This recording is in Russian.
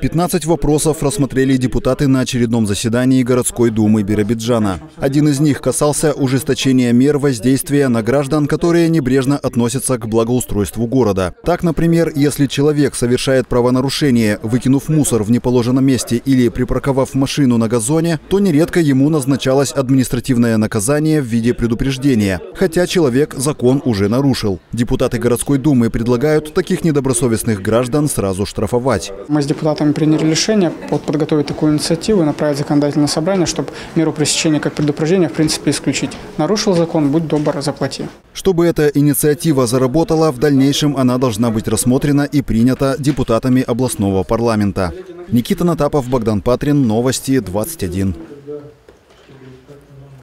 15 вопросов рассмотрели депутаты на очередном заседании городской думы Биробиджана. Один из них касался ужесточения мер воздействия на граждан, которые небрежно относятся к благоустройству города. Так, например, если человек совершает правонарушение, выкинув мусор в неположенном месте или припарковав машину на газоне, то нередко ему назначалось административное наказание в виде предупреждения, хотя человек закон уже нарушил. Депутаты городской думы предлагают таких недобросовестных граждан сразу штрафовать. Мы с депутатами приняли решение вот, подготовить такую инициативу и направить законодательное собрание, чтобы меру пресечения как предупреждения в принципе исключить. Нарушил закон, будь добр, заплати. Чтобы эта инициатива заработала, в дальнейшем она должна быть рассмотрена и принята депутатами областного парламента. Никита Натапов, Богдан Патрин, Новости 21.